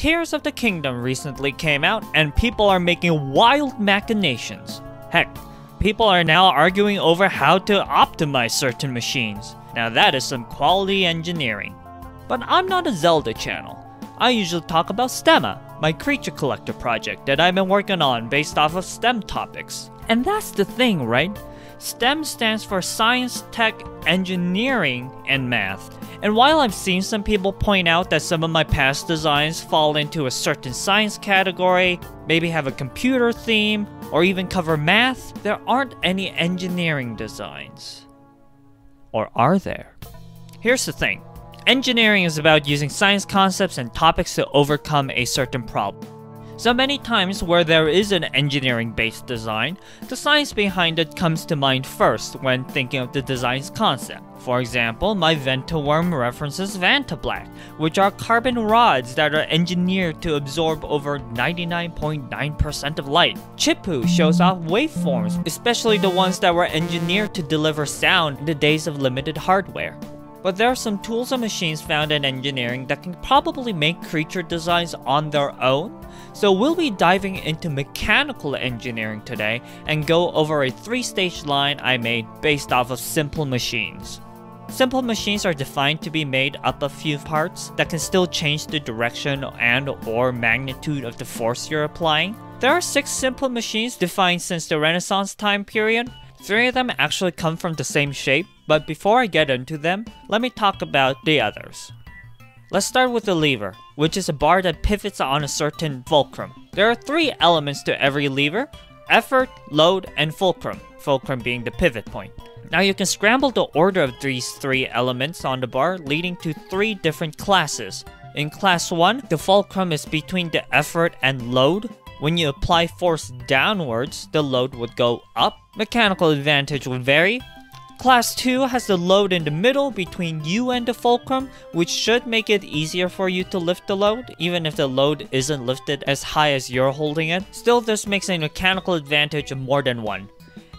Tears of the Kingdom recently came out, and people are making wild machinations. Heck, people are now arguing over how to optimize certain machines. Now that is some quality engineering. But I'm not a Zelda channel. I usually talk about Stemma, my creature collector project that I've been working on based off of STEM topics. And that's the thing, right? STEM stands for science, tech, engineering, and math. And while I've seen some people point out that some of my past designs fall into a certain science category, maybe have a computer theme, or even cover math, there aren't any engineering designs. Or are there? Here's the thing. Engineering is about using science concepts and topics to overcome a certain problem. So many times where there is an engineering-based design, the science behind it comes to mind first when thinking of the design's concept. For example, my Ventaworm references Vantablack, which are carbon rods that are engineered to absorb over 99.9% of light. Chipu shows off waveforms, especially the ones that were engineered to deliver sound in the days of limited hardware. But there are some tools and machines found in engineering that can probably make creature designs on their own, so we'll be diving into mechanical engineering today and go over a three-stage line I made based off of simple machines. Simple machines are defined to be made up of few parts that can still change the direction and or magnitude of the force you're applying. There are six simple machines defined since the Renaissance time period. Three of them actually come from the same shape, but before I get into them, let me talk about the others. Let's start with the lever, which is a bar that pivots on a certain fulcrum. There are three elements to every lever, effort, load, and fulcrum, fulcrum being the pivot point. Now you can scramble the order of these three elements on the bar, leading to three different classes. In class 1, the fulcrum is between the effort and load. When you apply force downwards, the load would go up. Mechanical advantage would vary. Class 2 has the load in the middle between you and the fulcrum, which should make it easier for you to lift the load, even if the load isn't lifted as high as you're holding it. Still, this makes a mechanical advantage of more than one.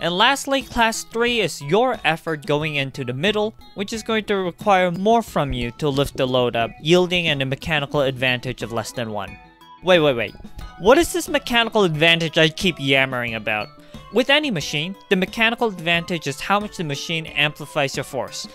And lastly, class 3 is your effort going into the middle, which is going to require more from you to lift the load up, yielding a mechanical advantage of less than 1. Wait, wait, wait. What is this mechanical advantage I keep yammering about? With any machine, the mechanical advantage is how much the machine amplifies your force.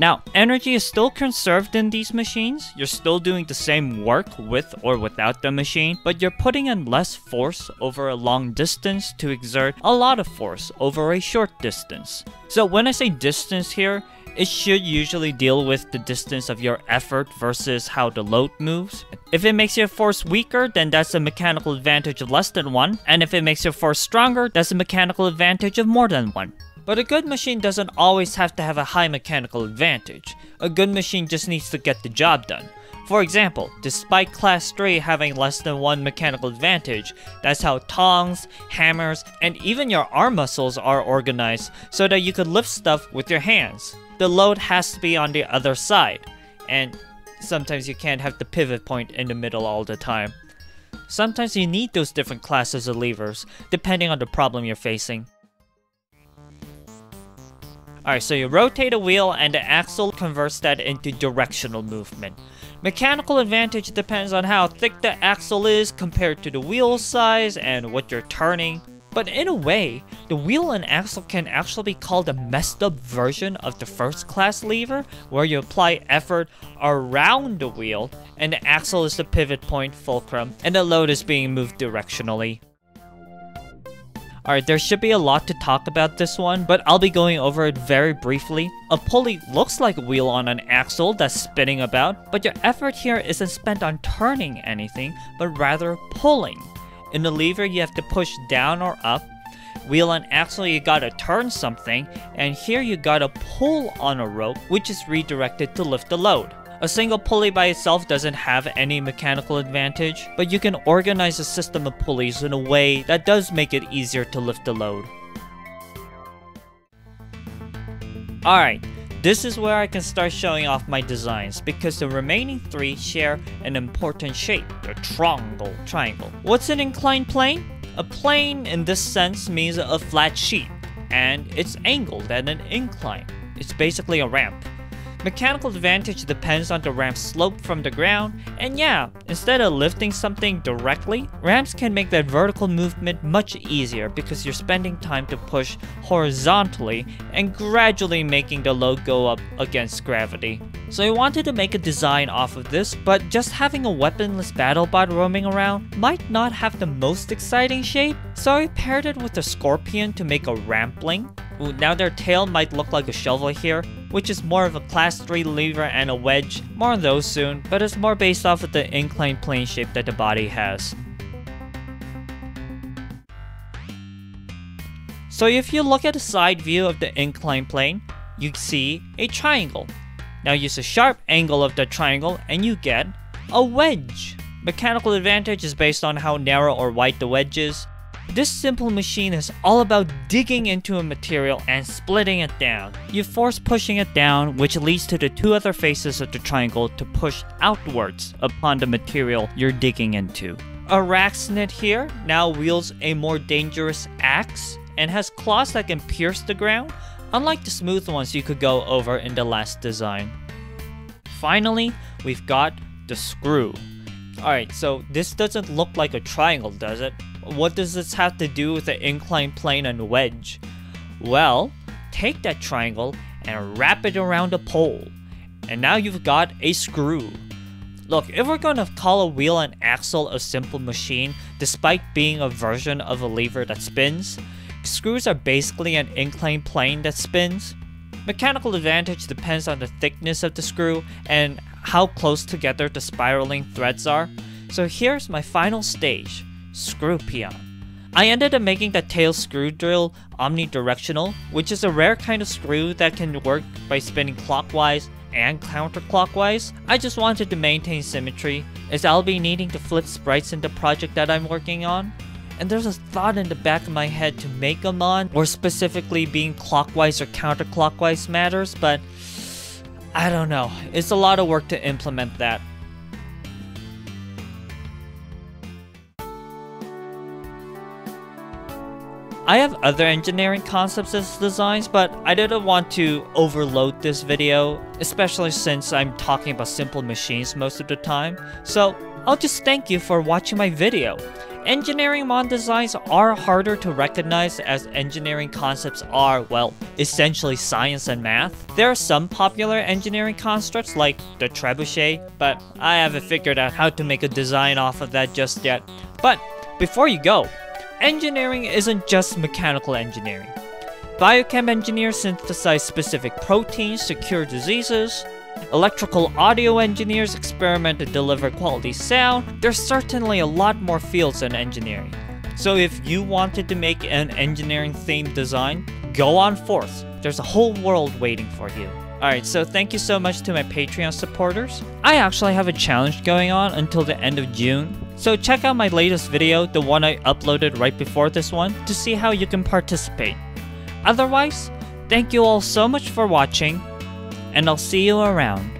Now, energy is still conserved in these machines, you're still doing the same work with or without the machine, but you're putting in less force over a long distance to exert a lot of force over a short distance. So when I say distance here, it should usually deal with the distance of your effort versus how the load moves. If it makes your force weaker, then that's a mechanical advantage of less than 1, and if it makes your force stronger, that's a mechanical advantage of more than 1. But a good machine doesn't always have to have a high mechanical advantage. A good machine just needs to get the job done. For example, despite Class 3 having less than one mechanical advantage, that's how tongs, hammers, and even your arm muscles are organized so that you could lift stuff with your hands. The load has to be on the other side, and sometimes you can't have the pivot point in the middle all the time. Sometimes you need those different classes of levers, depending on the problem you're facing. Alright, so you rotate a wheel and the axle converts that into directional movement. Mechanical advantage depends on how thick the axle is compared to the wheel size and what you're turning. But in a way, the wheel and axle can actually be called a messed up version of the first class lever, where you apply effort around the wheel, and the axle is the pivot point fulcrum, and the load is being moved directionally. Alright, there should be a lot to talk about this one, but I'll be going over it very briefly. A pulley looks like a wheel on an axle that's spinning about, but your effort here isn't spent on turning anything, but rather pulling. In the lever, you have to push down or up. Wheel and axle, you gotta turn something, and here you gotta pull on a rope, which is redirected to lift the load. A single pulley by itself doesn't have any mechanical advantage, but you can organize a system of pulleys in a way that does make it easier to lift the load. Alright, this is where I can start showing off my designs because the remaining three share an important shape, the triangle. triangle. What's an inclined plane? A plane in this sense means a flat sheet, and it's angled at an incline. It's basically a ramp. Mechanical advantage depends on the ramp's slope from the ground, and yeah, instead of lifting something directly, ramps can make that vertical movement much easier because you're spending time to push horizontally and gradually making the load go up against gravity. So I wanted to make a design off of this, but just having a weaponless battlebot roaming around might not have the most exciting shape, so I paired it with a scorpion to make a rampling. Now their tail might look like a shovel here, which is more of a class 3 lever and a wedge, more on those soon, but it's more based off of the inclined plane shape that the body has. So if you look at a side view of the inclined plane, you see a triangle. Now use a sharp angle of the triangle and you get a wedge. Mechanical advantage is based on how narrow or wide the wedge is, this simple machine is all about digging into a material and splitting it down. You force pushing it down, which leads to the two other faces of the triangle to push outwards upon the material you're digging into. Arachnid here now wields a more dangerous axe and has claws that can pierce the ground, unlike the smooth ones you could go over in the last design. Finally, we've got the screw. Alright, so this doesn't look like a triangle, does it? What does this have to do with the inclined plane and wedge? Well, take that triangle and wrap it around a pole. And now you've got a screw. Look, if we're gonna call a wheel and axle a simple machine, despite being a version of a lever that spins, screws are basically an inclined plane that spins. Mechanical advantage depends on the thickness of the screw and how close together the spiraling threads are. So here's my final stage Screwpion. I ended up making the tail screw drill omnidirectional, which is a rare kind of screw that can work by spinning clockwise and counterclockwise. I just wanted to maintain symmetry, as I'll be needing to flip sprites in the project that I'm working on. And there's a thought in the back of my head to make them on, or specifically being clockwise or counterclockwise matters, but I don't know. It's a lot of work to implement that. I have other engineering concepts as designs, but I didn't want to overload this video, especially since I'm talking about simple machines most of the time. So I'll just thank you for watching my video. Engineering mon designs are harder to recognize as engineering concepts are, well, essentially science and math. There are some popular engineering constructs like the trebuchet, but I haven't figured out how to make a design off of that just yet. But before you go, engineering isn't just mechanical engineering. Biochem engineers synthesize specific proteins to cure diseases. Electrical audio engineers experiment to deliver quality sound. There's certainly a lot more fields in engineering. So if you wanted to make an engineering themed design, go on forth. There's a whole world waiting for you. Alright, so thank you so much to my Patreon supporters. I actually have a challenge going on until the end of June, so check out my latest video, the one I uploaded right before this one, to see how you can participate. Otherwise, thank you all so much for watching, and I'll see you around.